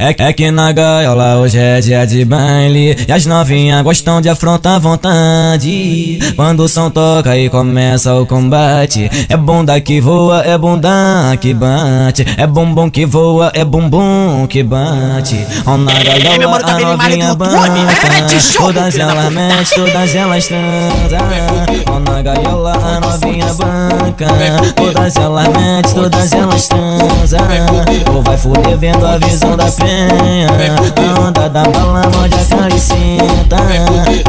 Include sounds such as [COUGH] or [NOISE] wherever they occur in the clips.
É, é que na gaiola hoje é dia de baile E as novinhas gostam de afrontar à vontade. Quando o som toca e começa o combate É bunda que voa, é bunda que bate. É bumbum que voa, é bumbum que bate. Ó na gaiola a novinha banca Todas elas mexem, todas elas transam Ó na gaiola a novinha banca Todas elas mexem, todas elas transam Ou vai foder vendo a visão da frente a onda da bala morde a calicenta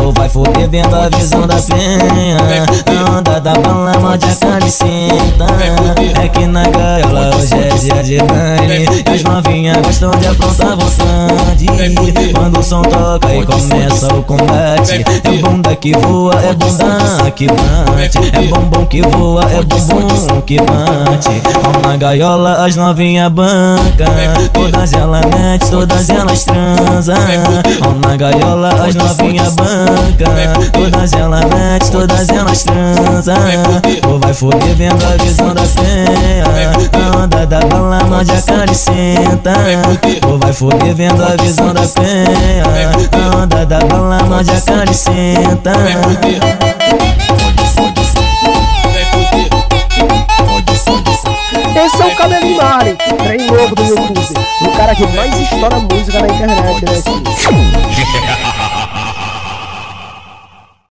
Ou vai foder vendo a visão da penha A onda da bala morde a calicenta É que na gaiola de E as novinhas gostam de aprontar vontade. Quando o som toca e começa o combate É bunda que voa, é bunda que bate. É bombom que voa, é bumbum que bate. Ó na gaiola as novinhas banca Todas elas metem, todas elas transam Ó na gaiola as novinhas banca Todas elas metem, todas elas transam Ou vai foder vendo a visão da penha A onda da bala morde a cara e senta Ou vai foder vendo a visão da penha. A onda da bala morde a cara e senta Esse é o Cabelinho Mari, trem novo do YouTube. O cara que mais estoura música na internet, né? [LAUGHS]